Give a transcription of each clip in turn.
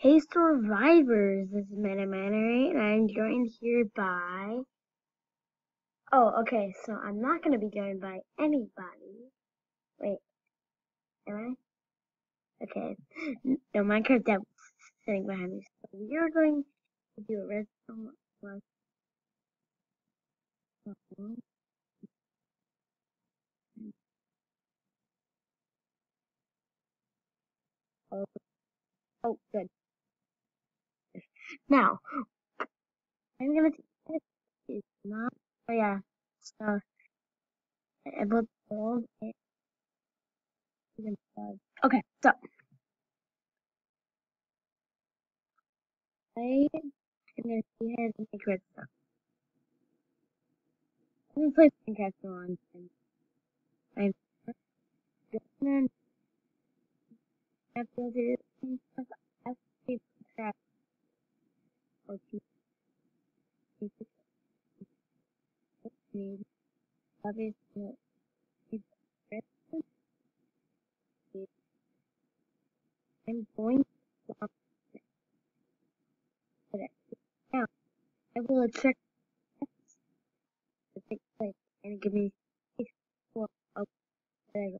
Hey survivors, this is Meta Mannery, and I'm joined here by. Oh, okay, so I'm not gonna be joined by anybody. Wait, am I? Okay, no, Minecraft Devil's sitting behind me. So we are going to do a redstone plus. Oh, oh, good. Now, I'm gonna take. It's not. Oh yeah. So I built gold. Okay, so I am gonna see how to make redstone. I'm gonna play Minecraft time. I'm gonna have to do stuff. I have to crap. Or. I'm going to. Now, I will check to take place and give me six oh, whatever.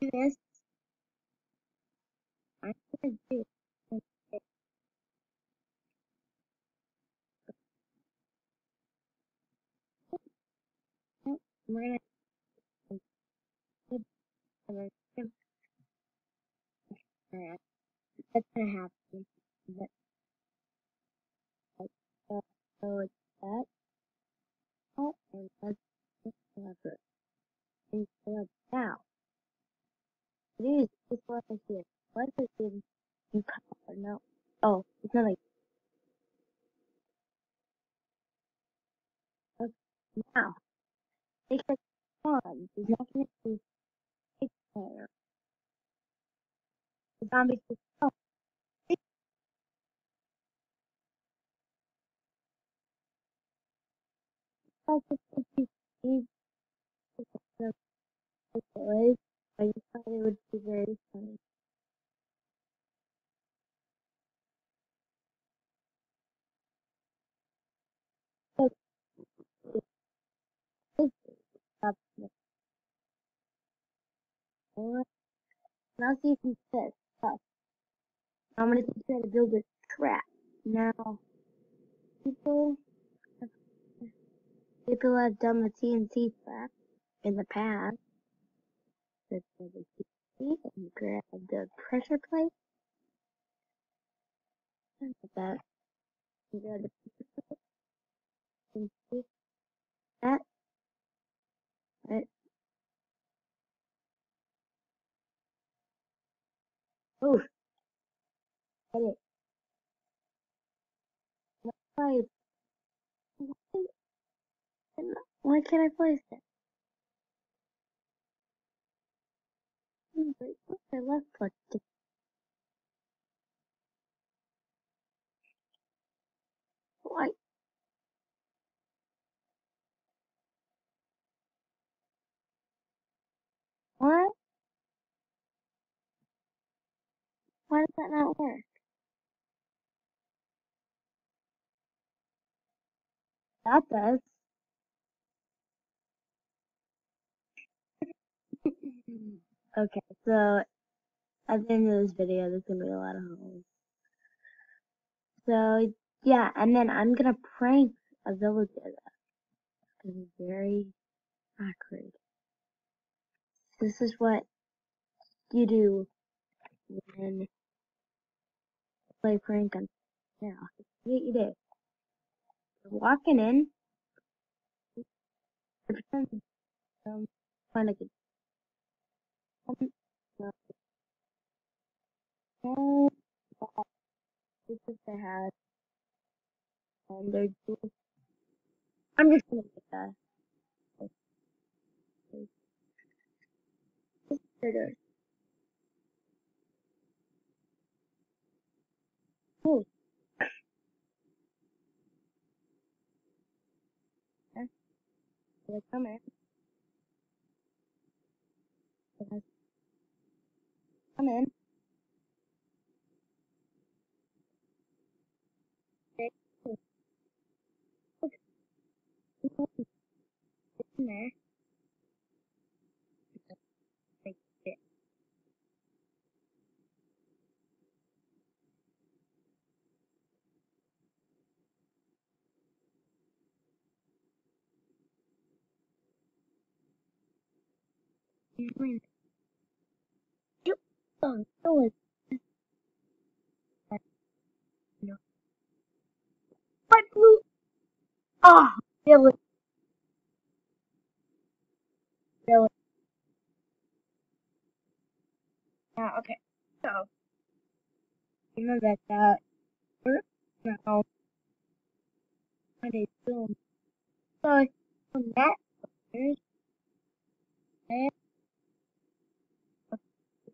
Do this. I'm gonna do it. We're gonna that's gonna happen. But, uh, so it's that. Oh, and just have it. And so now, it is this one is here. What is it you cover? No. Oh, it's not like okay. now. Take the on. He's not gonna be take care. The zombie says, oh, take focus if you see the way. I just thought it would be very funny. So, this up the Now see if he says, oh, I'm gonna try to build a trap. Now, people, people have done the TNT trap in the past. Let's go to TNT and grab the pressure plate. And that. Grab the pressure plate. And see that. Right. Oof. Get it. Why, why can't I place it? What's my left click? do? Why? What? Why does that not work? That does. okay, so at the end of this video, there's gonna be a lot of holes. So yeah, and then I'm gonna prank a villager it's very awkward. This is what you do when play prank on. Yeah, what you do. You're walking in. You pretend to um, find like a uh, this is the house, and they're. I'm just gonna make that. This is Cool. Okay. They're Come in. Okay. Okay. Usually, you don't know it. No. But blue. Oh, really? Really? Yeah, okay. So, you know that that works now. What they doing? So, from that, there's that.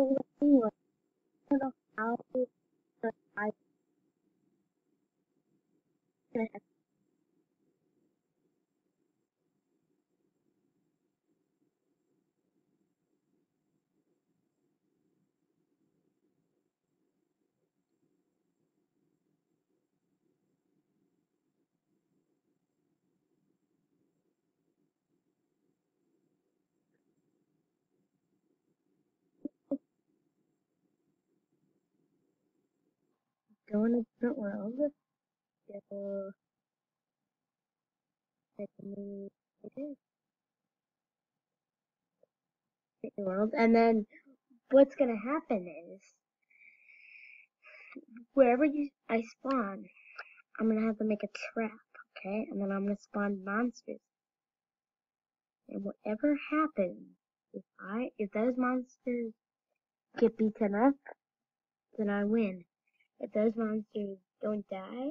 Hello. Go in a different world, new, it is, pick the world, and then, what's gonna happen is, wherever you, I spawn, I'm gonna have to make a trap, okay? And then I'm gonna spawn monsters. And whatever happens, if I, if those monsters get beaten up, then I win. If those monsters don't die,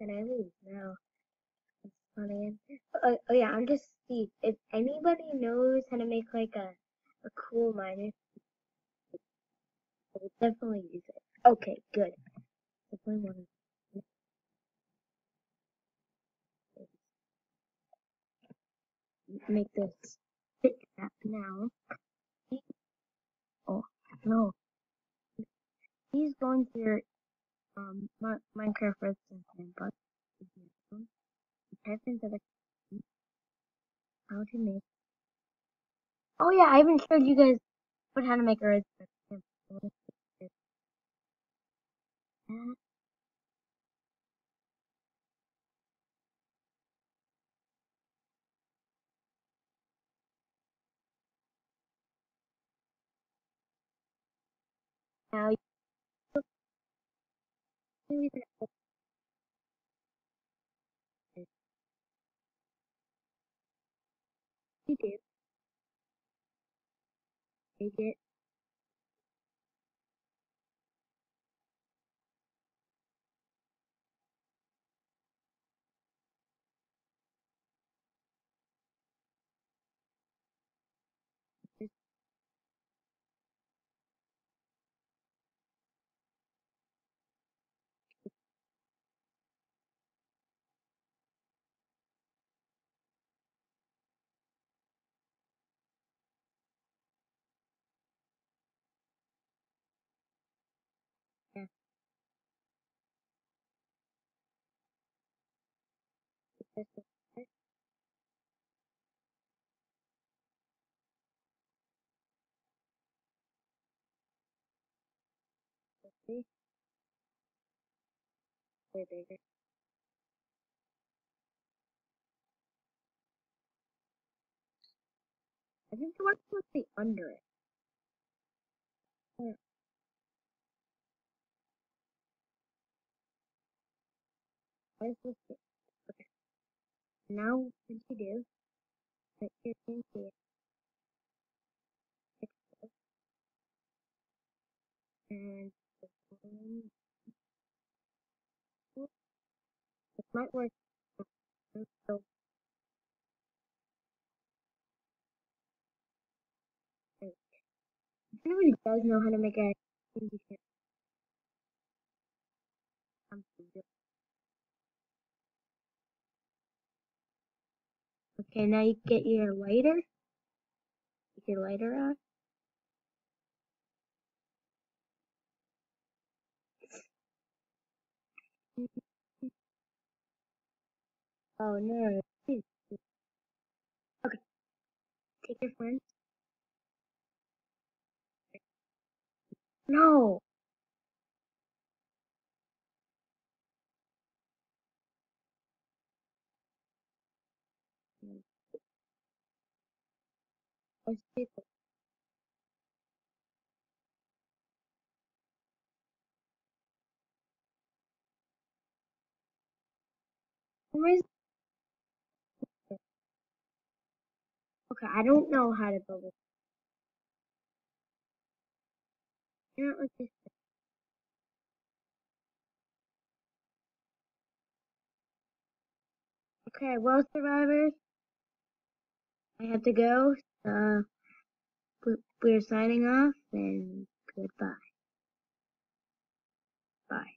then I lose. Now, it's funny. Oh, oh, oh yeah, I'm just Steve. If anybody knows how to make like a, a cool miner, I would definitely use it. Okay, good. Definitely want to make this fit now. Oh, no. He's going to your um Mi- Minecraft Redstone fan, but type into the how to make. Oh yeah, I haven't showed you guys what how to make a redstone do that. Now do. Make it. Like Way bigger. I think the one's supposed to be under it. Yeah. Why is this? Now what you do? Put your thing here. And it might work. So if does know how to make a Okay, now you get your lighter. Get your lighter out. Oh no. Okay. Take your friends. No. It. Where's Okay, I don't know how to build it. Know, let's just Okay, well, survivors, I have to go. Uh, we- we're signing off, and goodbye. Bye.